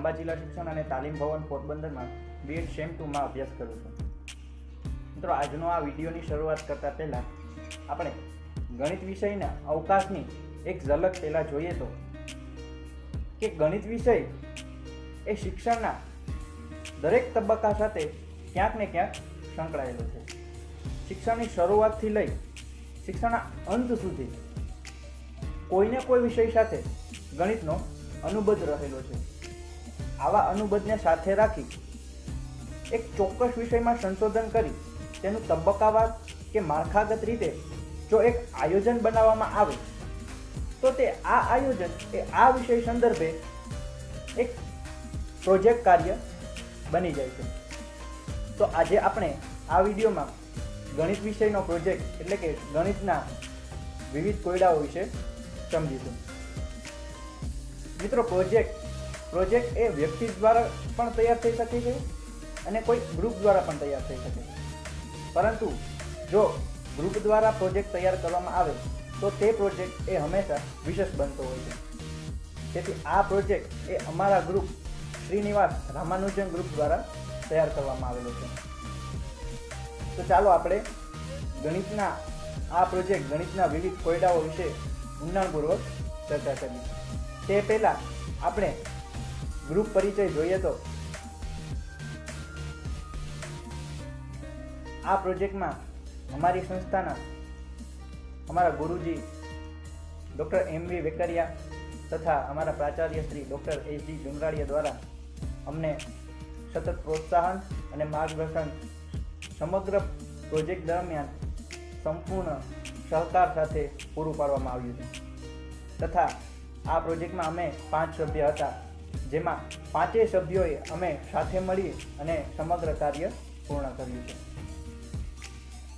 રામબા જિલ્લા શિક્ષણ અને તાલીમ ભવન પોરબંદરમાં બીએડ સેમ ટુમાં અભ્યાસ કરું છું. મિત્રો, આજનો આ વિડીયોની શરૂઆત કરતાં પહેલાં આપણે ગણિત વિષયના અવકાશની એક ઝલક પહેલાં જોઈએ તો કે ગણિત વિષય એ શિક્ષણના દરેક તબક્કા સાથે ક્યાંક ને ક્યાંક સંકળાયેલો છે. શિક્ષણની શરૂઆતથી લઈ શિક્ષણના અંત સુધી કોઈને કોઈ વિષય સાથે ગણિતનો અનુબદ્ધ રહેલો છે. આવા અનુબંધને સાથે રાખી એક ચોક્કસ વિષયમાં સંશોધન કરી તેનું તબક્કાવાર કે માળખાગત રીતે જો એક આયોજન બનાવવામાં આવે, તો તે આ આયોજન એ આ વિષય સંદર્ભે એક પ્રોજેક્ટ કાર્ય બની જાય છે. તો આજે આપણે આ વિડીયોમાં ગણિત વિષયનો પ્રોજેક્ટ, એટલે કે ગણિતના વિવિધ કોયડાઓ વિશે સમજીશું. મિત્રો, પ્રોજેક્ટ પ્રોજેક્ટ એ વ્યક્તિ દ્વારા પણ તૈયાર થઈ શકે છે અને કોઈ ગ્રુપ દ્વારા પણ તૈયાર થઈ શકે છે. પરંતુ જો ગ્રુપ દ્વારા પ્રોજેક્ટ તૈયાર કરવામાં આવે, તો તે પ્રોજેક્ટ એ હંમેશા વિશેષ બનતો હોય છે. તેથી આ પ્રોજેક્ટ એ અમારા ગ્રુપ શ્રીનિવાસ રામાનુજન ગ્રુપ દ્વારા તૈયાર કરવામાં આવેલો છે. તો ચાલો આપણે ગણિતના, આ પ્રોજેક્ટ ગણિતના વિવિધ કોયડાઓ વિશે ઊંડાણપૂર્વક ચર્ચા કરીએ. તે પહેલાં આપણે ગ્રુપ પરિચય જોઈએ તો. આ પ્રોજેક્ટમાં અમારી સંસ્થાના અમારા ગુરુજી ડૉક્ટર એમ વી વેકરિયા તથા અમારા પ્રાચાર્ય Shri doctor S G Jungraliya દ્વારા અમને સતત પ્રોત્સાહન અને માર્ગદર્શન સમગ્ર પ્રોજેક્ટ દરમિયાન સંપૂર્ણ સહકાર સાથે પૂરું પાડવામાં આવ્યું છે. તથા આ પ્રોજેક્ટમાં અમે પાંચ સભ્ય હતા. જેમાં પાંચેય સભ્યોએ અમે સાથે મળી અને સમગ્ર કાર્ય પૂર્ણ કર્યું છે.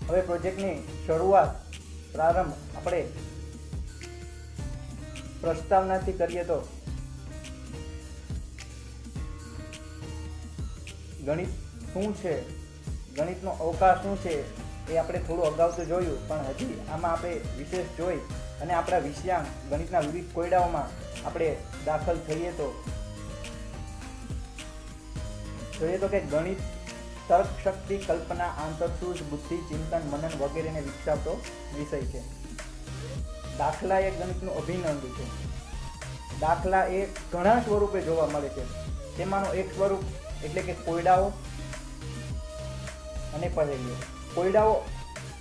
હવે પ્રોજેક્ટની શરૂઆત પ્રારંભ આપણે પ્રસ્તાવનાથી કરીએ તો ગણિત શું છે? ગણિતનો અવકાશ શું છે? એ આપણે થોડું અગાઉ તો જોયું, પણ હજી આમાં આપણે વિશેષ જોઈ અને આપણા વિષયાંક ગણિતના વિવિધ કોયડાઓમાં આપણે દાખલ થઈએ તો જોઈએ તો કે ગણિત, તર્ક શક્તિ, કલ્પના આંતરસૂઝ બુદ્ધિ, ચિંતન, મનન વગેરેને વિકસાવતો વિષય છે. દાખલા એ ગણિતનું અભિનંદ છે. દાખલા એ ઘણા સ્વરૂપે જોવા મળે છે. તેમાંનું એક સ્વરૂપ એટલે કે કોયડાઓ અને પહેલીઓ કોયડાઓ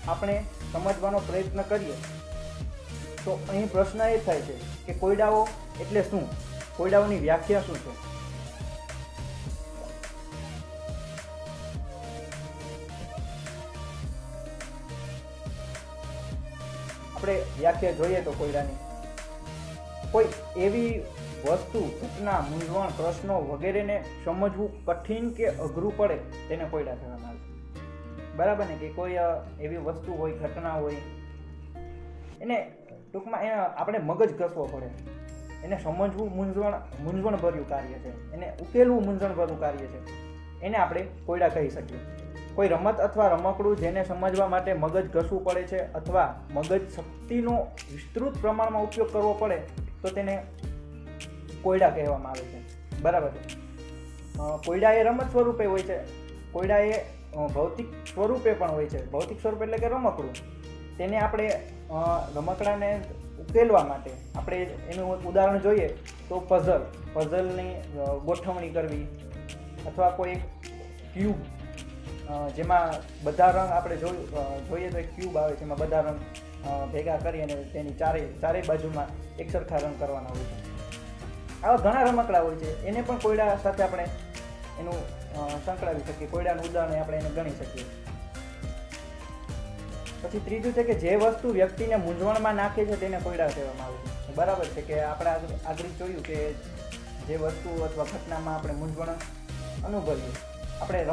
આપણે સમજવાનો પ્રયત્ન કરીએ, તો અહીં પ્રશ્ન એ થાય છે કે કોયડાઓ એટલે શું? કોયડાઓની વ્યાખ્યા શું છે? આપણે વ્યાખ્યા જોઈએ તો કોયડાની કોઈ એવી વસ્તુ, ઘટના, મૂંઝવણ, પ્રશ્નો વગેરેને સમજવું કઠિન કે અઘરું પડે તેને કોયડા કહેવામાં આવે બરાબર ને? કે કોઈ એવી વસ્તુ હોય, ઘટના હોય, એને ટૂંકમાં એને આપણે મગજ ઘસવો પડે. એને સમજવું મૂંઝવણ, મૂંઝવણભર્યું કાર્ય છે. એને ઉકેલવું મૂંઝવણભર્યું કાર્ય છે. એને આપણે કોયડા કહી શકીએ. કોઈ રમત અથવા રમકડું જેને સમજવા માટે મગજ ઘસવું પડે છે અથવા મગજ શક્તિનો વિસ્તૃત પ્રમાણમાં ઉપયોગ કરવો પડે, તો તેને કોયડા કહેવામાં આવે છે. બરાબર કોયડા એ રમત સ્વરૂપે હોય છે. કોયડા એ ભૌતિક સ્વરૂપે પણ હોય છે. ભૌતિક સ્વરૂપ એટલે કે રમકડું. તેને આપણે રમકડાને ઉકેલવા માટે આપણે એનું ઉદાહરણ જોઈએ તો પઝલ. પઝલની ગોઠવણી કરવી અથવા કોઈ ક્યુબ જેમાં બધા રંગ આપણે જોઈએ તો એક ક્યુબ આવે એમાં બધા રંગ ભેગા કરી અને તેની ચારે, ચારેય બાજુમાં એક સરખા રંગ કરવાના હોય છે. આવા ઘણા રમકડા હોય છે. એને પણ કોયડા સાથે આપણે એનું સંકળાવી શકીએ. કોયડાનું ઉદાહરણ આપણે એને ગણી શકીએ. પછી ત્રીજું છે કે જે વસ્તુ વ્યક્તિને મૂંઝવણમાં નાખે છે તેને કોયડા કહેવામાં આવે છે. બરાબર છે કે આપણે આગળ જોયું કે જે વસ્તુ અથવા ઘટનામાં આપણે મૂંઝવણ અનુભવીએ. આપણે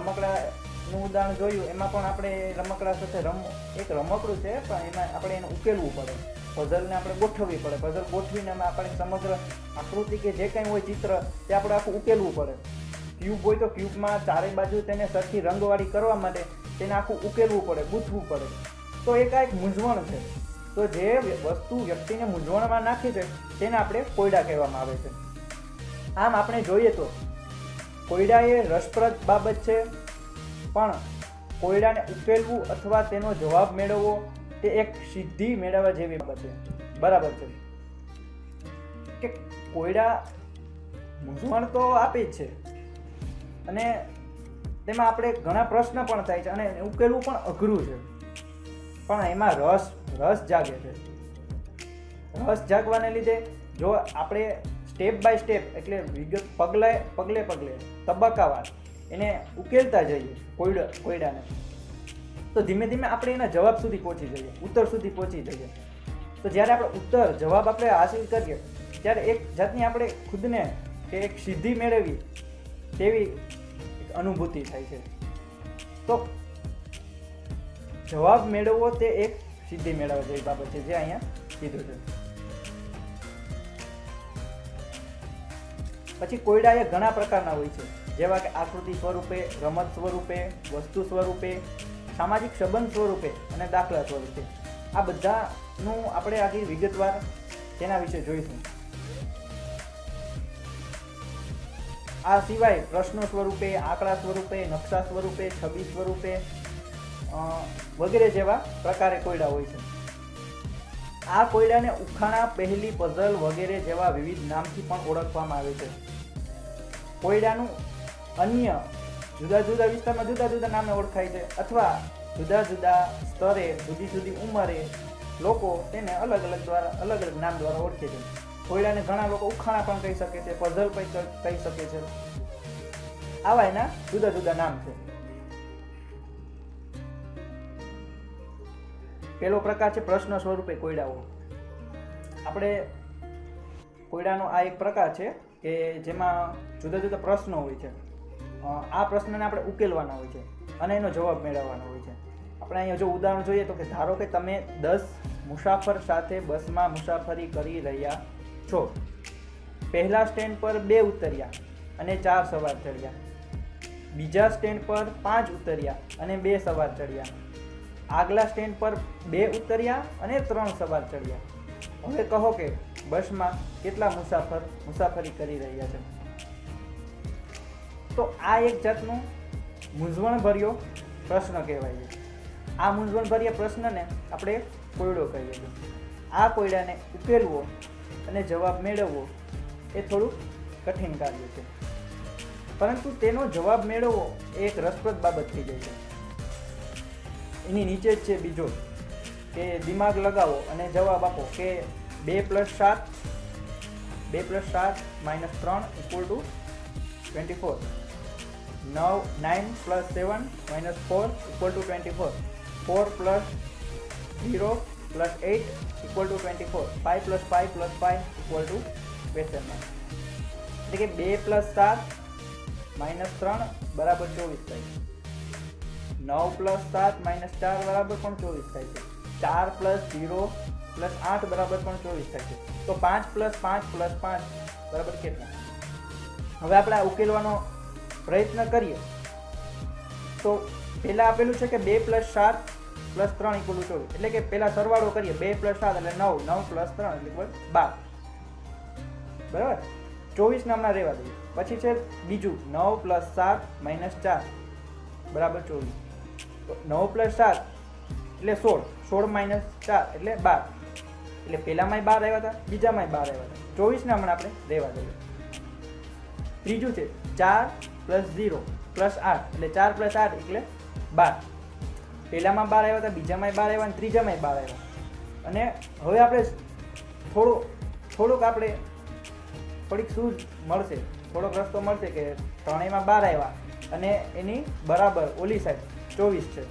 રમકડાનું ઉદાહરણ જોયું, એમાં પણ આપણે રમકડા સાથે રમ, એક રમકડું છે, પણ એમાં આપણે એને ઉકેલવું પડે. પઝલને આપણે ગોઠવવી પડે. પઝલ ગોઠવીને એમાં આપણે સમગ્ર આકૃતિ કે જે કંઈ હોય ચિત્ર, તે આપણે આખું ઉકેલવું પડે. ક્યુબ હોય તો ક્યુબમાં ચારે બાજુ તેને સરખી રંગવાળી કરવા માટે તેને આખું ઉકેલવું પડે, ગૂંથવું પડે. તો એ કાંઈક મૂંઝવણ છે. તો જે વસ્તુ વ્યક્તિને મૂંઝવણમાં નાખી છે, તેને આપણે કોયડા કહેવામાં આવે છે. આમ આપણે જોઈએ તો કોયડા એ રસપ્રદ બાબત છે પણ કોયડાને ઉકેલવું અથવા તેનો જવાબ મેળવવો તે એક સિદ્ધિ મેળવવા જેવી બાબત છે. બરાબર છે. કે કોયડા મૂંઝવણ તો આપે જ છે. અને તેમાં આપણે ઘણા પ્રશ્ન પણ થાય છે અને ઉકેલવું પણ અઘરું છે. પણ એમાં રસ રસ જાગે છે. રસ જાગવાને લીધે જો આપણે સ્ટેપ બાય સ્ટેપ એટલે વિગત પગલે પગલે પગલે તબક્કાવાર એને ઉકેલતા જઈએ, કોયડા, કોયડાને. તો ધીમે ધીમે આપણે એના જવાબ સુધી પહોંચી જઈએ, ઉત્તર સુધી પહોંચી જઈએ. તો જ્યારે આપણે ઉત્તર જવાબ આપણે હાસિલ કરીએ, ત્યારે એક જાતની આપણે ખુદને કે એક સિદ્ધિ મેળવી તેવી અનુભૂતિ થાય છે. તો જવાબ મેળવવો તે એક સિદ્ધિ મેળવવા જેવી બાબત છે, જે અહીંયા કીધું છે. પછી કોયડા એ ઘણા પ્રકારના હોય છે. જેવા કે આકૃતિ સ્વરૂપે, રમત સ્વરૂપે, વસ્તુ સ્વરૂપે, સામાજિક સંબંધ સ્વરૂપે અને દાખલા સ્વરૂપે. આ બધાનું આપણે આજે વિગતવાર તેના વિશે જોઈશું. આ સિવાય પ્રશ્નો સ્વરૂપે, આંકડા સ્વરૂપે, નકશા સ્વરૂપે, છબી સ્વરૂપે વગેરે જેવા પ્રકારે કોયડા હોય છે. આ કોયડાને ઉખાણા, પહેલી પઝલ વગેરે જેવા વિવિધ નામથી પણ ઓળખવામાં આવે છે. કોયડાનું અન્ય જુદા જુદા વિસ્તારમાં જુદા જુદા નામે ઓળખાય છે અથવા જુદા જુદા સ્તરે જુદી જુદી ઉંમરે લોકો તેને અલગ અલગ દ્વારા, અલગ અલગ નામ દ્વારા ઓળખે છે. કોયડાને ઘણા લોકો ઉખાણા પણ કહી શકે છે, પઝલ પણ કહી શકે છે. આવા એના જુદા જુદા નામ છે. પેલો પ્રકાર છે પ્રશ્ન સ્વરૂપે કોયડાઓ. આપણે કોયડાનો આ એક પ્રકાર છે કે જેમાં જુદા જુદા પ્રશ્નો હોય છે. આ પ્રશ્નને આપણે ઉકેલવાના હોય છે અને એનો જવાબ મેળવવાનો હોય છે. આપણે અહીંયા જો ઉદાહરણ જોઈએ તો કે ધારો કે તમે દસ મુસાફર સાથે બસમાં મુસાફરી કરી રહ્યા છો. પહેલા સ્ટેન્ડ પર બે ઉતર્યા અને ચાર સવાર ચડ્યા. બીજા સ્ટેન્ડ પર પાંચ ઉતર્યા અને બે સવાર ચડ્યા. આગલા સ્ટેન્ડ પર બે ઉતર્યા અને ત્રણ સવાર ચડ્યા. હવે કહો કે બસમાં કેટલા મુસાફર મુસાફરી કરી રહ્યા છે? તો આ એક જાતનું મૂંઝવણભર્યો પ્રશ્ન કહેવાય છે. આ મૂંઝવણભર્યા પ્રશ્નને આપણે કોયડો કહીએ છીએ. આ કોયડાને ઉકેલવો અને જવાબ મેળવવો એ થોડું કઠિન કાર્ય છે. પરંતુ તેનો જવાબ મેળવવો એ એક રસપ્રદ બાબત થઈ જાય છે. એની નીચે જ છે બીજો કે દિમાગ લગાવો અને જવાબ આપો કે બે પ્લસ સાત, બે પ્લસ સાત માઇનસ ત્રણ ઇક્વલ ટુ ટ્વેન્ટી ફોર. નવ nine plus seven, minus four equal to twenty four. Four plus zero plus eight equal to twenty four. Five plus five plus five equal to question mark એટલે કે બે plus સાત minus ત્રણ બરાબર ચોવીસ થાય છે. નવ પ્લસ સાત માઇનસ ચાર બરાબર પણ ચોવીસ થાય છે. ચાર પ્લસ ઝીરો પ્લસ આઠ બરાબર પણ ચોવીસ થાય છે. તો પાંચ પ્લસ પાંચ પ્લસ પાંચ બરાબર કેટલા? હવે આપણે ઉકેલવાનો પ્રયત્ન કરીએ. તો પહેલાં આપેલું છે કે બે પ્લસ સાત પ્લસ ત્રણ ઇક્વલ ચોવીસ એટલે કે પહેલાં સરવાળો કરીએ. બે પ્લસ સાત એટલે નવ. નવ પ્લસ ત્રણ એટલે equal બાર. બરાબર? ચોવીસ નામના રહેવા દઈએ. પછી છે બીજું. નવ પ્લસ સાત માઇનસ ચાર. બરાબર ચોવીસ. નવ પ્લસ સાત એટલે સોળ. સોળ માઇનસ ચાર એટલે બાર. એટલે પહેલામાંય બાર આવ્યા હતા. બીજામાંય બાર આવ્યા હતા. ચોવીસના હમણાં આપણે રહેવા દઈએ. ત્રીજું છે ચાર પ્લસ ઝીરો, પ્લસ આઠ, એટલે ચાર પ્લસ આઠ એટલે બાર. પહેલામાં બાર આવ્યા હતા બીજામાંય બાર આવ્યા અને ત્રીજામાંય બાર આવ્યા. અને હવે આપણે થોડું, થોડુંક આપણે થોડીક સૂઝ મળશે, થોડોક રસ્તો મળશે કે ત્રણેયમાં બાર આવ્યા અને એની બરાબર ઓલી સાઈડ ચોવીસ છે.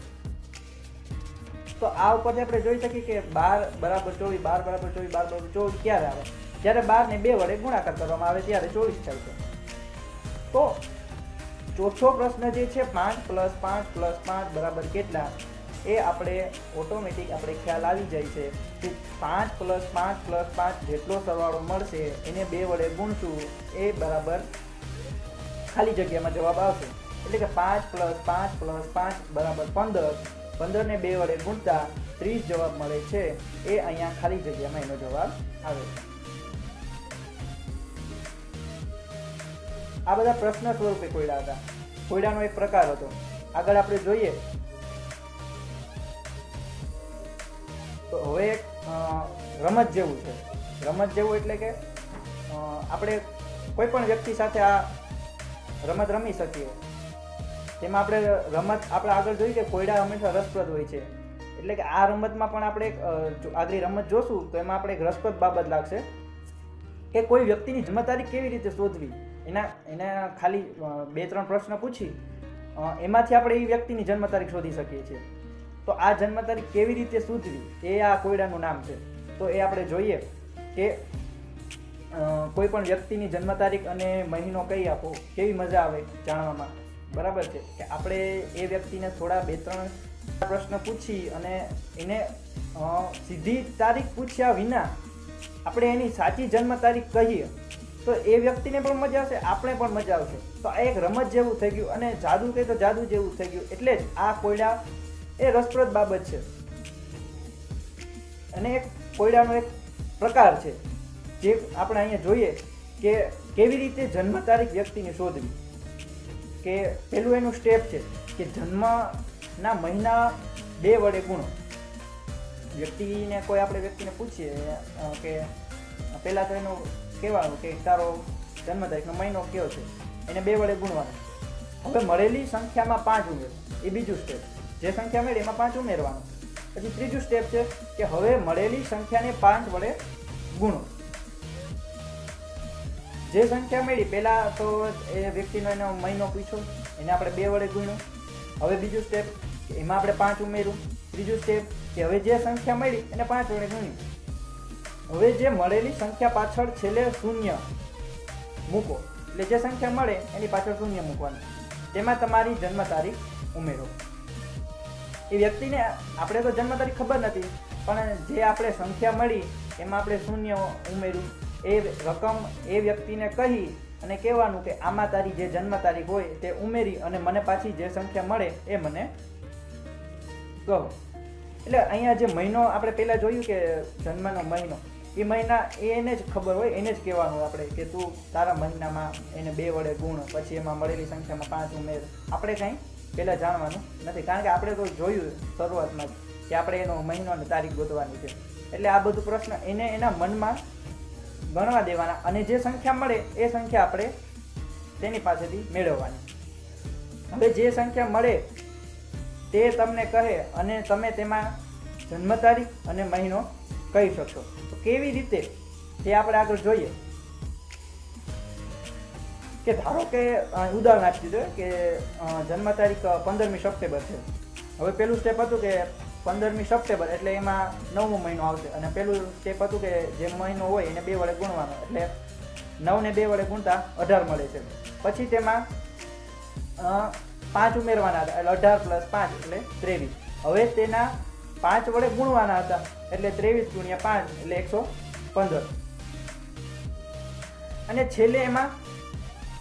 તો આ ઉપરથી આપણે જોઈ શકીએ કે બાર બરાબર ચોવીસ, બાર બરાબર ચોવીસ, બાર બરાબર ચોવીસ ક્યારે આવે? જ્યારે બારને બે વડે ગુણાકાર કરવામાં આવે ત્યારે ચોવીસ થાય છે. તો ચોથો પ્રશ્ન જે છે, પાંચ પ્લસ પાંચ પ્લસ પાંચ બરાબર કેટલા? એ આપણે ઓટોમેટિક આપણે ખ્યાલ આવી જાય છે કે પાંચ પ્લસ પાંચ પ્લસ પાંચ જેટલો સરવાળો મળશે, એને બે વડે ગુણશું, એ બરાબર ખાલી જગ્યામાં જવાબ આવશે. એટલે કે પાંચ પ્લસ પાંચ પ્લસ પાંચ બરાબર પંદર. પંદરને બે વડે ગુણતા ત્રીસ જવાબ મળે છે. એ અહીંયા ખાલી જગ્યામાં એનો જવાબ આવે છે. આ બધા પ્રશ્ન સ્વરૂપે કોયડા હતા. કોયડાનો એક પ્રકાર હતો. આગળ આપણે જોઈએ. તો હવે એક રમત જેવું છે. રમત જેવું એટલે કે આપણે કોઈ પણ વ્યક્તિ સાથે આ રમત રમી શકીએ. તેમાં આપણે રમત, આપણે આગળ જોઈએ કે કોયડા હંમેશા રસપ્રદ હોય છે. એટલે કે આ રમતમાં પણ આપણે આગળ રમત જોશું તો એમાં આપણે એક રસપ્રદ બાબત લાગશે કે કોઈ વ્યક્તિની જન્મ તારીખ કેવી રીતે શોધવી? એના એના ખાલી બે, ત્રણ પ્રશ્ન પૂછી એમાંથી આપણે એ વ્યક્તિની જન્મ તારીખ શોધી શકીએ છીએ. તો આ જન્મ તારીખ કેવી રીતે શોધવી એ આ કોયડાનું નામ છે. તો એ આપણે જોઈએ કે કોઈ પણ વ્યક્તિની જન્મ તારીખ અને મહિનો કહી આપો, કેવી મજા આવે જાણવામાં. બરાબર છે? કે આપણે એ વ્યક્તિને થોડા બે, ત્રણ પ્રશ્ન પૂછી અને એને સીધી તારીખ પૂછ્યા વિના આપણે એની સાચી જન્મ તારીખ કહીએ. તો એ વ્યક્તિને પણ મજા આવશે, આપણે પણ મજા આવશે. તો આ એક રમત જેવું થઈ ગયું અને જાદુ કહે તો જાદુ જેવું થઈ ગયું. એટલે જ આ કોયડા એ રસપ્રદ બાબત છે. અને એક કોયડાનો એક પ્રકાર છે, જે આપણે અહીંયા જોઈએ કે કેવી રીતે જન્મ તારીખ વ્યક્તિને શોધવી. કે પેલું એનું સ્ટેપ છે કે જન્મના મહિના બે વડે ગુણો. વ્યક્તિને કોઈ આપણે વ્યક્તિને પૂછીએ કે પહેલાં તો એનું કહેવાનું કે તારો જન્મ તારીખનો મહિનો કયો છે? એને બે વડે ગુણવાનો. હવે મળેલી સંખ્યામાં પાંચ ઉમેરો. એ બીજું સ્ટેપ જે સંખ્યા મળી એમાં પાંચ ઉમેરવાનું. પછી ત્રીજું સ્ટેપ છે કે હવે મળેલી સંખ્યાને પાંચ વડે ગુણો. જે સંખ્યા મળી, પહેલા તો એ વ્યક્તિનો એનો મહિનો પૂછ્યો એને આપણે બે વડે ગુણ્યું. હવે બીજું સ્ટેપ એમાં આપણે પાંચ ઉમેર્યું. ત્રીજું સ્ટેપ કે હવે જે સંખ્યા મળી એને પાંચ વડે ગુણ્યું. હવે જે મળેલી સંખ્યા પાછળ છેલ્લે શૂન્ય મૂકો. એટલે જે સંખ્યા મળે, એની પાછળ શૂન્ય મૂકવાનું. તેમાં તમારી જન્મ તારીખ ઉમેરો. એ વ્યક્તિને આપણે તો જન્મ તારીખ ખબર નથી, પણ જે આપણે સંખ્યા મળી, એમાં આપણે શૂન્ય ઉમેર્યું. એ રકમ એ વ્યક્તિને કહી અને કહેવાનું કે આમાં તારી જે જન્મ તારીખ હોય, તે ઉમેરી અને મને પાછી જે સંખ્યા મળે, એ મને કહો. એટલે અહીંયા જે મહિનો આપણે પહેલાં જોયું કે જન્મનો મહિનો એ મહિના એને જ ખબર હોય, એને જ કહેવાનું આપણે કે તું તારા મહિનામાં એને બે વડે ગુણ, પછી એમાં મળેલી સંખ્યામાં પાંચ ઉમેર. આપણે કંઈ પહેલાં જાણવાનું નથી, કારણ કે આપણે તો જોયું શરૂઆતમાં જ કે આપણે એનો મહિનો અને તારીખ ગોતવાની છે. એટલે આ બધું પ્રશ્ન એને એના મનમાં ગણવા દેવાના અને જે સંખ્યા મળે એ સંખ્યા આપણે તેની પાસેથી મેળવવાની. હવે જે સંખ્યા મળે તે તમને કહે અને તમે તેમાં જન્મ તારીખ અને મહિનો કહી શકશો. કેવી રીતે? તે આપણે આગળ જોઈએ. કે ધારો કે ઉદાહરણ આપી દીધું કે જન્મ તારીખ પંદરમી સપ્ટેમ્બર છે. હવે પેલું સ્ટેપ હતું કે પંદરમી સપ્ટેમ્બર એટલે એમાં નવમો મહિનો આવશે. અને પેલું સ્ટેપ હતું કે જે મહિનો હોય એને બે વડે ગુણવાનો. એટલે નવ ને બે વડે ગુણતા અઢાર મળે છે. પછી તેમાં પાંચ ઉમેરવાના હતા. એટલે અઢાર પ્લસ પાંચ એટલે ત્રેવીસ. હવે તેના પાંચ વડે ગુણવાના હતા. એટલે ત્રેવીસ ગુણ્યા પાંચ, એટલે એકસો પંદર. અને છેલ્લે એમાં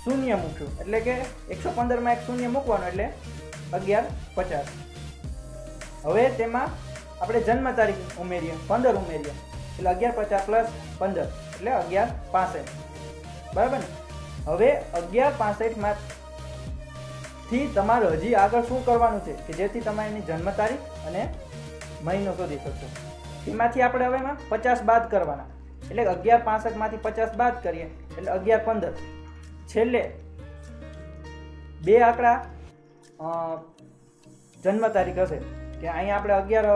શૂન્ય મૂક્યું. એટલે કે એકસો પંદરમાં એક શૂન્ય મૂકવાનું, એટલે અગિયાર પચાસ. હવે તેમાં આપણે જન્મ તારીખ ઉમેરીએ, પંદર ઉમેરીએ. એટલે અગિયાર પચાસ પ્લસ પંદર, એટલે અગિયાર પાસઠ. બરાબર ને? હવે અગિયાર પાસઠમાં થી તમારે હજી આગળ શું કરવાનું છે? કે જેથી તમારી જન્મ તારીખ અને મહિનો શોધી શકશો એમાંથી આપણે હવે એમાં પચાસ બાદ કરવાના. એટલે અગિયાર પાસઠમાંથી પચાસ બાદ કરીએ, એટલે અગિયાર પંદર. છેલ્લે બે આંકડા જન્મ તારીખ હશે. કે અહીંયા આપણે અગિયાર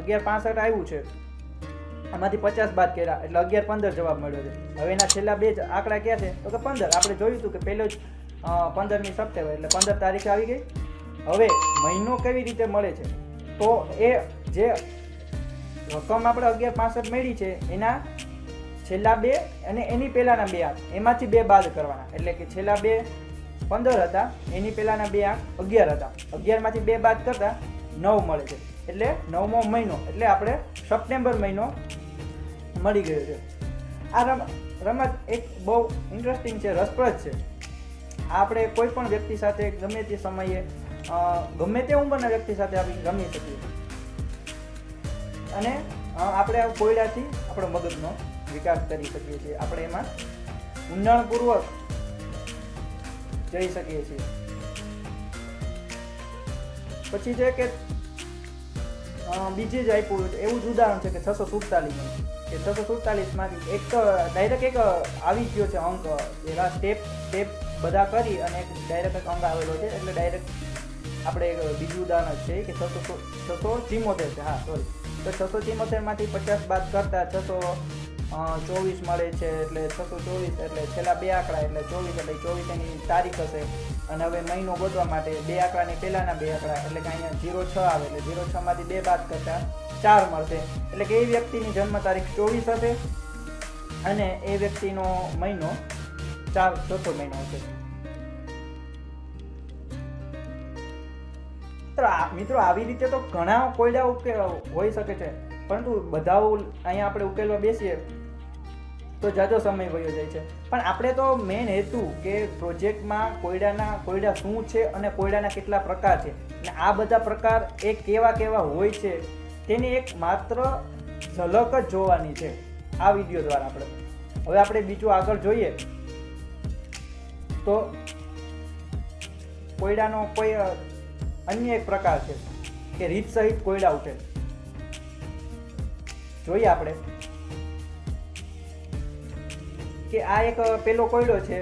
અગિયાર પાસઠ આવ્યું છે. આમાંથી પચાસ બાદ કર્યા, એટલે અગિયાર પંદર જવાબ મળ્યો છે. હવે એના છેલ્લા બે આંકડા ક્યાં છે? તો કે પંદર. આપણે જોયું હતું કે પહેલો જ પંદરમી સપ્ટેમ્બર, એટલે પંદર તારીખ આવી ગઈ. હવે મહિનો કેવી રીતે મળે છે? તો એ જે રકમ આપણે અગિયાર પાસઠ મેળવી છે, એના છેલ્લા બે અને એની પહેલાના બે આંક. એમાંથી બે બાદ કરવાના. એટલે કે છેલ્લા બે પંદર હતા, એની પહેલાના બે આંક અગિયાર હતા. અગિયારમાંથી બે બાદ કરતા નવ મળે છે. એટલે નવમો મહિનો, એટલે આપણે સપ્ટેમ્બર મહિનો મળી ગયો છે. આ રમ, રમત એક બહુ ઇન્ટરેસ્ટિંગ છે, રસપ્રદ છે. આપણે કોઈ પણ વ્યક્તિ સાથે ગમે તે સમયે ગમે તે ઉંમરના વ્યક્તિ સાથે આપણે રમી શકીએ. અને આપણે કોયડાથી આપણો મગજનો વિકાસ કરી શકીએ છીએ. આપણે એમાં ઊંડાણપૂર્વક જઈ શકીએ છીએ. પછી છે કે બીજી જ આપ્યું એવું જ ઉદાહરણ છે કે છસો સુડતાલીસ કે છસો સુડતાલીસમાંથી એક ડાયરેક્ટ એક આવી ગયો છે અંક. એવા સ્ટેપ સ્ટેપ બધા કરી અને એક ડાયરેક્ટ એક અંક આવેલો છે. એટલે ડાયરેક્ટ આપણે બીજું ઉદાહરણ છે કે છસો છસો ચિમોતેર છે, હા સોરી તો છસો ચિમોતેરમાંથી પચાસ બાદ કરતાં છસો ચોવીસ મળે છે એટલે છસો ચોવીસ એટલે છેલ્લા બે આંકડા એટલે ચોવીસ એટલે ચોવીસ એની તારીખ હશે. અને હવે મહિનો ગોતવા માટે બે આંકડાની પહેલાના બે આંકડા એટલે કે અહીંયા જીરો છ આવે એટલે જીરો છમાંથી બે બાદ કરતાં ચાર મળશે. એટલે કે એ વ્યક્તિની જન્મ તારીખ ચોવીસ હશે અને એ વ્યક્તિનો મહિનો ચાર, ચોથો મહિનો હશે. મિત્રો આવી રીતે તો ઘણા કોયડા ઉકે હોઈ શકે છે. પરંતુ બધા અહીંયા આપણે ઉકેલવા બેસીએ તો જાજો સમય વયો જાય છે. પણ આપણે તો મેઇન હેતુ કે પ્રોજેક્ટમાં કોયડાના કોયડા શું છે અને કોયડાના કેટલા પ્રકાર છે. અને આ બધા પ્રકાર એ કેવા કેવા હોય છે તેની એક માત્ર ઝલક જ જોવાની છે આ વીડિયો દ્વારા આપણે. હવે આપણે બીજું આગળ જોઈએ તો કોયડાનો કોઈ અન્ય એક પ્રકાર છે કે રીત સહિત કોયડા ઉઠે. જોઈએ આપણે કે આ એક પેલો કોયડો છે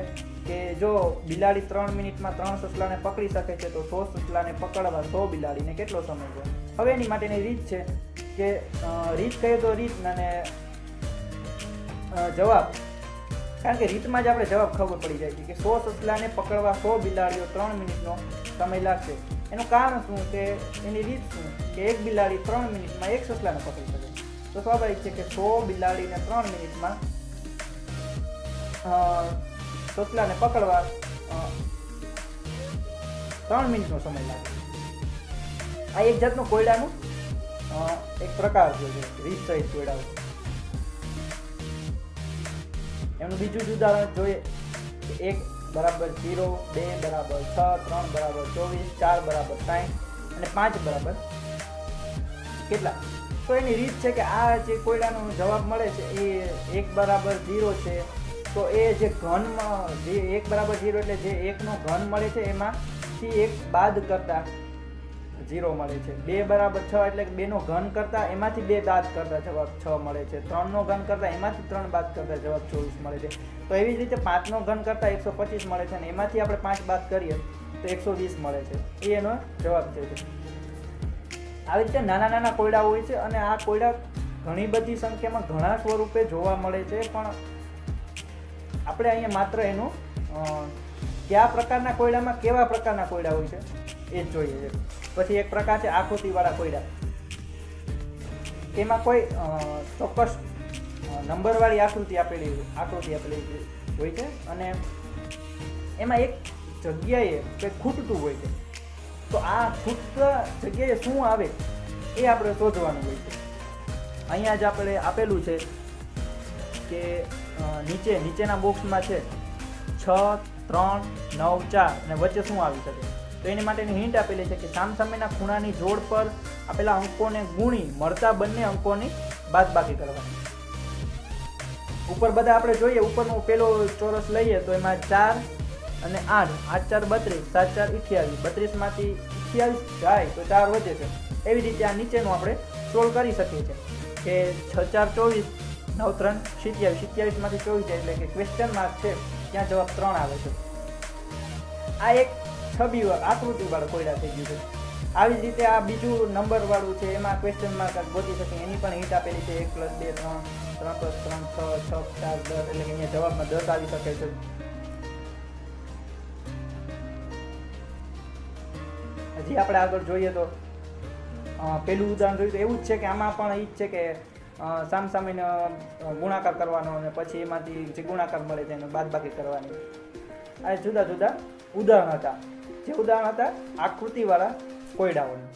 કે જો બિલાડી ત્રણ મિનિટમાં ત્રણ સસલાને પકડી શકે છે, તો સો સસલાને પકડવા સો બિલાડીને કેટલો સમય છે? હવે એની માટેની રીત છે કે રીત કહે તો રીત અને જવાબ. કારણ કે રીતમાં જ આપણે જવાબ ખબર પડી જાય છે કે સો સસલાને પકડવા સો બિલાડીઓ ત્રણ મિનિટનો સમય લાગશે. એનું કારણ શું કે એની રીત શું કે એક બિલાડી ત્રણ મિનિટમાં એક સસલાને પકડી શકે તો સ્વાભાવિક છે કે સો બિલાડીને ત્રણ મિનિટમાં સસલાને પકડવા ત્રણ મિનિટનો સમય લાગે આ એક જાતનું કોયડાનું એક પ્રકાર છે રીત સહિત કોયડાઓ એનું બીજું જ ઉદાહરણ જોઈએ એક બરાબર જીરો બે બરાબર છ, ત્રણ બરાબર ચોવીસ, ચાર બરાબર સાઠ અને પાંચ બરાબર કેટલા? તો એની રીત છે કે આ જે કોયડાનો જવાબ મળે છે એ એક બરાબર જીરો છે. તો એ જે ઘન જે એક બરાબર જીરો એટલે જે એકનો ઘન મળે છે એમાંથી એક બાદ કરતા જીરો મળે છે. બે બરાબર છ એટલે કે બેનો ઘન કરતા એમાંથી બે બાદ કરતા જવાબ છ મળે છે. ત્રણનો ઘન કરતા એમાંથી ત્રણ બાદ કરતા જવાબ ચોવીસ મળે છે. તો એવી જ રીતે પાંચનો ઘન કરતા એકસો પચીસ મળે છે અને એમાંથી આપણે પાંચ બાદ કરીએ તો એકસો વીસ મળે છે. એ એનો જવાબ છે. આવી રીતે નાના નાના કોયડા હોય છે અને આ કોયડા ઘણી બધી સંખ્યામાં ઘણા સ્વરૂપે જોવા મળે છે, પણ આપણે અહીંયા માત્ર એનું કયા પ્રકારના કોયડામાં કેવા પ્રકારના કોયડા હોય છે એ જોઈએ. છે પછી એક પ્રકાર છે આકૃતિવાળા કોયડા. તેમાં કોઈ ચોક્કસ નંબરવાળી આકૃતિ આપેલી આકૃતિ આપેલી હોય છે અને એમાં એક જગ્યાએ કંઈક ખૂટતું હોય છે. તો આ ખૂટતા જગ્યાએ શું આવે એ આપણે શોધવાનું હોય છે. અહીંયા જ આપણે આપેલું છે કે નીચે, નીચેના બોક્સમાં છે છ, ત્રણ, નવ, ચાર અને વચ્ચે શું આવી શકે? તો એની માટેની હિન્ટ આપેલી છે કે સામસામેના ખૂણાની જોડ પર આપેલા અંકોને ગુણી મળતા બંને અંકોની બાદબાકી કરવાની. ઉપર બધા આપણે જોઈએ, ઉપરનો પેલો ચોરસ લઈએ તો એમાં ચાર અને આઠ આઠ ચાર બત્રીસ, સાત ચાર અઠ્યાવીસ, બત્રીસમાંથી અઠ્યાવીસ જાય તો ચાર વધે છે. એવી રીતે આ નીચેનું આપણે સોલ્વ કરી શકીએ છીએ કે છ ચાર ચોવીસ, નવ ત્રણ, સિત્યાવીસ, સિત્યાવીસમાંથી ચોવીસ એટલે કે ક્વેશ્ચન માર્ક છે, ત્યાં જવાબ ત્રણ આવે છે. આ એક છબી આકૃતિ વાળું કોયડા થઈ ગયું છે. આવી જ રીતે આ બીજું નંબર વાળું છે, એમાં ક્વેશ્ચન માર્ક ગોતી શકે. એની પણ હિટ આપેલી છે, એક પ્લસ બે, ત્રણ ત્રણ પ્લસ ત્રણ, છ છ, ચાર, દસ, એટલે કે અહીંયા જવાબમાં દસ આવી શકે છે. હજી આપણે આગળ જોઈએ તો પેલું ઉદાહરણ જોયું તો એવું જ છે કે આમાં પણ એ જ છે કે સામ સામસામેનો ગુણાકાર કરવાનો અને પછી એમાંથી જે ગુણાકાર મળે છે એને બાદબાકી કરવાની. આ જુદા જુદા ઉદાહરણ હતા. જે ઉદાહરણ હતા, આકૃતિવાળા કોયડાઓના.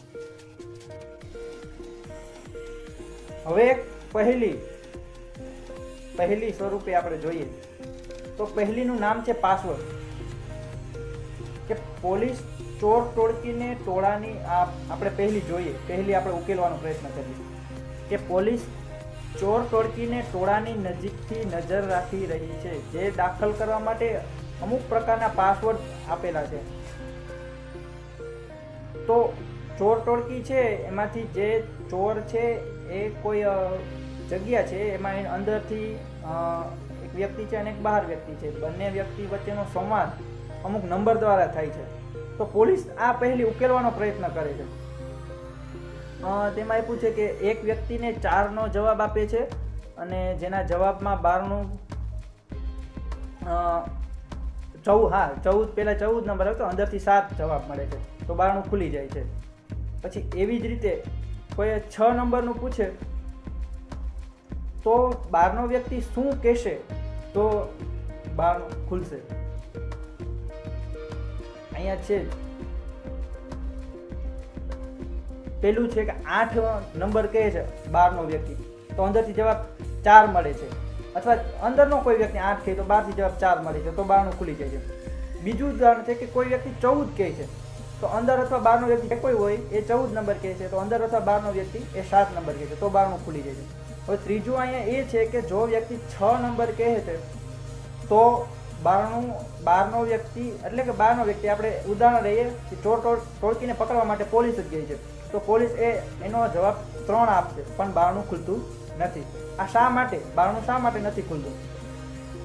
હવે પહેલી પહેલી સ્વરૂપે આપણે જોઈએ, તો પહેલીનું નામ છે પાસવર્ડ. કે પોલીસ ચોર ટોળકીને ટોળાની આપણે પહેલી જોઈએ, પહેલી આપણે ઉકેલવાનો પ્રયત્ન કરીએ. કે પોલીસ ચોર ટોળકીને ટોળાની નજીકથી નજર રાખી રહી છે, જે દાખલ કરવા માટે અમુક પ્રકારના પાસવર્ડ આપેલા છે. તો ચોર ટોળકી છે, એમાંથી જે ચોર છે, એ કોઈ જગ્યા છે, એમાં અંદરથી એક વ્યક્તિ છે અને એક બહાર વ્યક્તિ છે. બંને વ્યક્તિ વચ્ચેનો સંવાદ અમુક નંબર દ્વારા થાય છે. તો પોલીસ આ પહેલી ઉકેલવાનો પ્રયત્ન કરે છે. તેમાં આપ્યું છે કે એક વ્યક્તિને ચારનો જવાબ આપે છે અને જેના જવાબમાં બારનું ચૌદ, હા, ચૌદ, પહેલાં ચૌદ નંબર આવ્યો તો અંદરથી સાત જવાબ મળે છે. તો બારણું ખુલી જાય છે. પછી એવી જ રીતે કોઈ છ નંબરનું પૂછે, તો બહારનો વ્યક્તિ શું કહેશે? તો બારણું ખુલશે. અહીંયા છે પેલું છે કે આઠ નંબર કહે છે બારનો વ્યક્તિ. તો અંદરથી જવાબ ચાર મળે છે. અથવા અંદરનો કોઈ વ્યક્તિ આઠ કહે તો બહારથી જવાબ ચાર મળે છે. તો બારનું ખુલી જાય છે. બીજું ઉદાહરણ છે કે કોઈ વ્યક્તિ ચૌદ કહે છે. તો અંદર અથવા બારનો વ્યક્તિ જે કોઈ હોય, એ ચૌદ નંબર કહે છે. તો અંદર અથવા બારનો વ્યક્તિ એ સાત નંબર કહે છે. તો બારનું ખુલી જાય છે. હવે ત્રીજું અહીંયા એ છે કે જો વ્યક્તિ છ નંબર કહે છે, તો બારનું બારનો વ્યક્તિ, એટલે કે બારનો વ્યક્તિ, આપણે ઉદાહરણ લઈએ કે ચોર ટોળ, ટોળકીને પકડવા માટે પોલીસ જ ગઈ છે. તો પોલીસ એ, એનો જવાબ ત્રણ આપશે, પણ બારણું ખુલતું નથી. આ શા માટે? બારણું શા માટે નથી ખુલતું?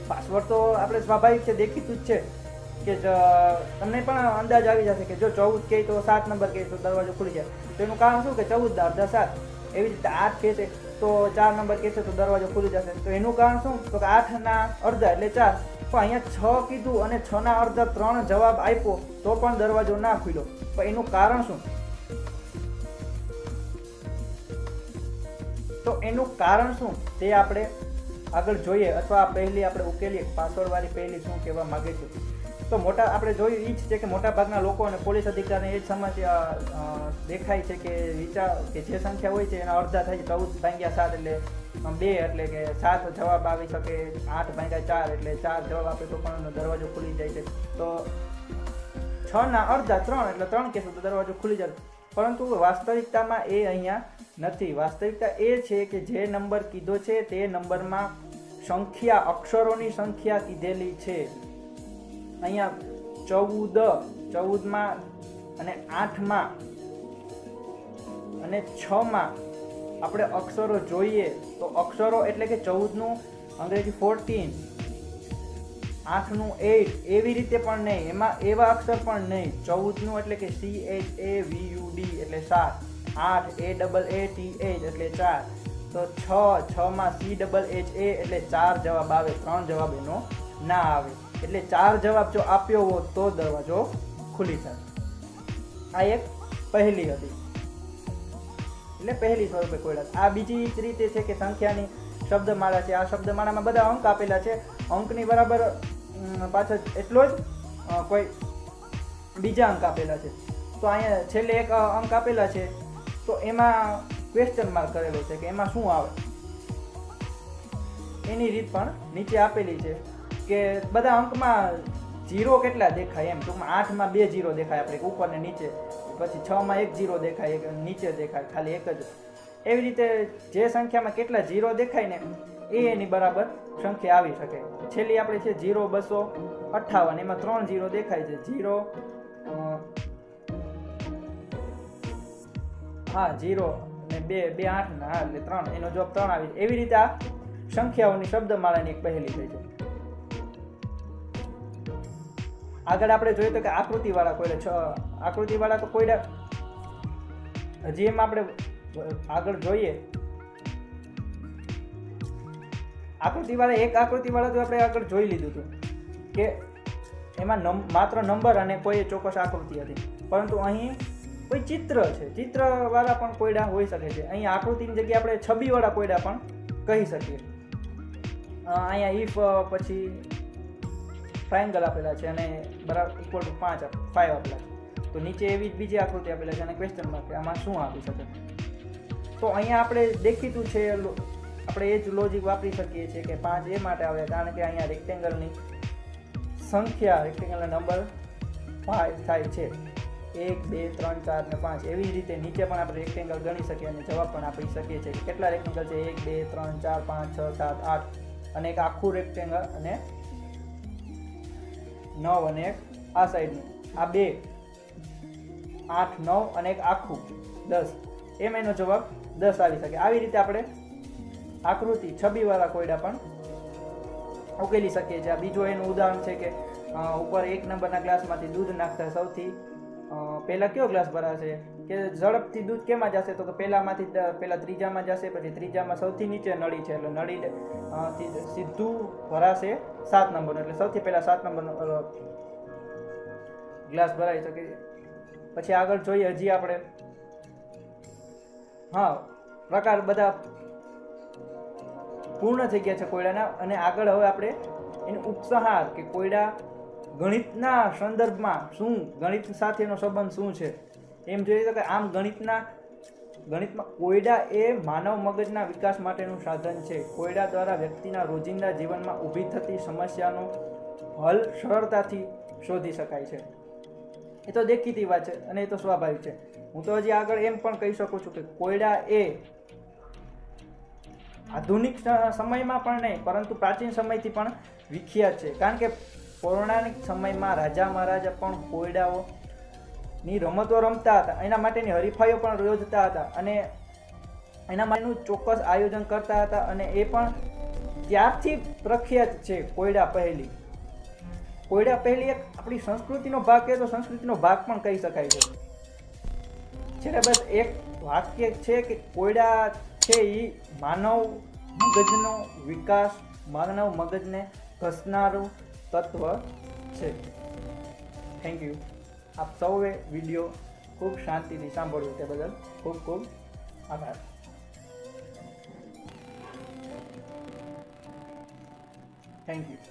પાસવર્ડ તો આપણે સ્વાભાવિક છે, દેખીતું જ છે. કે તમને પણ અંદાજ આવી જશે કે જો ચૌદ કહે તો સાત નંબર કહે તો દરવાજો ખુલી જાય. તો એનું કારણ શું કે ચૌદ અડધા સાત એવી રીતે આઠ કહે છે તો ચાર નંબર કહેશે તો દરવાજો ખુલી જશે. તો એનું કારણ શું? તો કે આઠના અડધા એટલે ચાર. પણ અહીંયા છ કીધું અને છ ના અડધા ત્રણ જવાબ આપ્યો તો પણ દરવાજો ના ખુલ્યો. પણ એનું કારણ શું? તો એનું કારણ શું? તે આપણે આગળ જોઈએ. અથવા પહેલી આપણે ઉકેલીએ. પાસવર્ડ વાળી પહેલી શું કહેવા માગે છે? તો મોટા આપણે જોયું એ જ છે કે મોટા ભાગના લોકો અને પોલીસ અધિકારીને એ જ સમસ્યા દેખાય છે કે વિચાર કે જે સંખ્યા હોય છે એના અડધા થાય છે ચૌદ ભાગ્યા સાત એટલે બે એટલે કે સાત જવાબ આવી શકે, આઠ ભાગ્યા ચાર એટલે ચાર જવાબ આપે તો પણ દરવાજો ખુલી જાય છે. તો છ ના અડધા ત્રણ એટલે ત્રણ કહેશું તો દરવાજો ખુલી જાય. પરંતુ વાસ્તવિકતામાં એ અહીંયા નથી. વાસ્તવિકતા એ છે કે જે નંબર કીધો છે તે નંબરમાં સંખ્યા, અક્ષરોની સંખ્યા કીધેલી છે. અહીંયા ચૌદ, ચૌદમાં અને આઠમાં અને છમાં આપણે અક્ષરો જોઈએ તો અક્ષરો એટલે કે ચૌદનું, અંગ્રેજી ફોર્ટીન આઠનું એટ એવી રીતે પણ નહીં, એમાં એવા અક્ષર પણ નહીં. ચૌદનું એટલે કે C H A V U D એટલે સાત, આઠ A double A T H એટલે ચાર, તો છ, છમાં સી ડબલ એચ એ એટલે ચાર જવાબ આવે, ત્રણ જવાબ એનો ના આવે. એટલે ચાર જવાબ જો આપ્યો હોત તો દરવાજો ખુલી જાય. આ એક પહેલી હતી. એટલે પહેલી સ્વરૂપે કોયડા. આ બીજી રીતે છે કે સંખ્યાની શબ્દમાળા છે. આ શબ્દમાળામાં બધા અંક આપેલા છે. અંકની બરાબર પાછળ એટલો જ કોઈ બીજા અંક આપેલા છે. તો અહીંયા છેલ્લે એક અંક આપેલા છે. તો એમાં ક્વેશ્ચન માર્ક કરેલો છે કે એમાં શું આવે? એની રીત પણ નીચે આપેલી છે. કે બધા અંકમાં જીરો કેટલા દેખાય એમ? ટૂંકમાં આઠમાં બે જીરો દેખાય આપણે ઉપર ને નીચે. પછી છ માં એક જીરો દેખાય, એક નીચે દેખાય, ખાલી એક જ. એવી રીતે જે સંખ્યામાં કેટલા જીરો દેખાય ને, એ એની બરાબર સંખ્યા આવી શકે. છેલ્લી આપણે છે જીરો બસો અઠ્ઠાવન, એમાં ત્રણ જીરો દેખાય છે. જીરો હા જીરો ને બે બે આઠ ના એટલે ત્રણ. એનો જવાબ ત્રણ આવી એવી રીતે આ સંખ્યાઓની શબ્દમાળાની એક પહેલી થઈ છે આગળ આપણે જોઈએ તો કે આકૃતિવાળા કોયડા છ, આકૃતિવાળા તો કોયડા હજી એમાં આપણે આગળ જોઈએ, આકૃતિવાળા એક આકૃતિવાળા તો આપણે આગળ જોઈ લીધું હતું કે એમાં નમ- માત્ર નંબર અને કોઈ ચોક્કસ આકૃતિ હતી. પરંતુ અહીં કોઈ ચિત્ર છે. ચિત્રવાળા પણ કોયડા હોઈ શકે છે. અહીં આકૃતિની જગ્યાએ આપણે છબીવાળા કોયડા પણ કહી શકીએ. અહીંયા ઇફ પછી ટ્રાયંગલ આપેલા છે અને બરાબર ઇક્વલ ટુ પાંચ ફાઇવ આપેલા છે. તો નીચે એવી બીજી આકૃતિ આપેલા છે અને ક્વેશ્ચન માર્ક આમાં શું આપી શકે? તો અહીંયા આપણે દેખીતું છે આપણે એ જ લોજિક વાપરી શકીએ છીએ કે પાંચ એ માટે આવે કારણ કે અહીંયા રેક્ટેંગલની સંખ્યા રેક્ટેંગલના નંબર ફાઇવ થાય છે. એક, બે, ત્રણ, ચાર ને પાંચ. એવી રીતે નીચે પણ આપણે રેક્ટેંગલ ગણી શકીએ અને જવાબ પણ આપી શકીએ છીએ કેટલા રેક્ટેંગલ છે? એક, બે, ત્રણ, ચાર, પાંચ, છ, સાત, આઠ. અને એક આખું રેક્ટેંગલ અને નવ અને એક આ સાઈડનું. આ બે, આઠ, નવ અને એક આખું. દસ. એમ એનો જવાબ દસ આવી શકે. આવી રીતે આપણે આકૃતિ છબીવાળા કોયડા પણ ઉકેલી શકીએ છીએ. આ બીજું એનું ઉદાહરણ છે કે ઉપર એક નંબરના ગ્લાસમાંથી દૂધ નાખતા સૌથી પહેલાં કયો ગ્લાસ ભરાશે? કે ઝડપથી દૂધ કેમાં જશે? તો કે પહેલામાંથી પહેલાં ત્રીજામાં જશે, પછી ત્રીજામાં સૌથી નીચે નળી છે, એટલે નળી સીધું ભરાશે સાત નંબરનું, એટલે સૌથી પહેલાં સાત નંબરનો ગ્લાસ ભરાઈ શકે. પછી આગળ જોઈએ હજી આપણે. હા, પ્રકાર બધા પૂર્ણ થઈ ગયા છે કોયડાના, અને આગળ હવે આપણે એને ઉપસંહાર કે કોયડા ગણિતના સંદર્ભમાં શું, ગણિત સાથેનો સંબંધ શું છે? એમ જોઈએ તો કે આમ ગણિતના, ગણિતમાં કોયડા એ માનવ મગજના વિકાસ માટેનું સાધન છે. કોયડા દ્વારા વ્યક્તિના રોજિંદા જીવનમાં ઊભી થતી સમસ્યાનો હલ સરળતાથી શોધી શકાય છે. એ તો દેખીતી વાત છે અને એ તો સ્વાભાવિક છે. હું તો હજી આગળ એમ પણ કહી શકું છું કે કોયડા એ આધુનિક સમયમાં પણ નહીં, પરંતુ પ્રાચીન સમયથી પણ વિખ્યાત છે. કારણ કે પૌરાણિક સમયમાં રાજા મહારાજા પણ કોયડાઓની રમતો રમતા હતા. એના માટેની હરીફાઈઓ પણ યોજતા હતા અને એના માટેનું ચોક્કસ આયોજન કરતા હતા અને એ પણ ત્યારથી પ્રખ્યાત છે કોયડા પહેલી. કોયડા પહેલી એક આપણી સંસ્કૃતિનો ભાગ કહે તો સંસ્કૃતિનો ભાગ પણ કહી શકાય છે. છેલ્લે બસ એક વાક્ય છે કે કોયડા છે એ માનવ મગજનો વિકાસ, માનવ મગજને ઘસનારું તત્વ છે. થેન્ક યુ આપ સૌએ વીડિયો ખૂબ શાંતિથી સાંભળ્યું તે બદલ ખૂબ ખૂબ આભાર. Thank you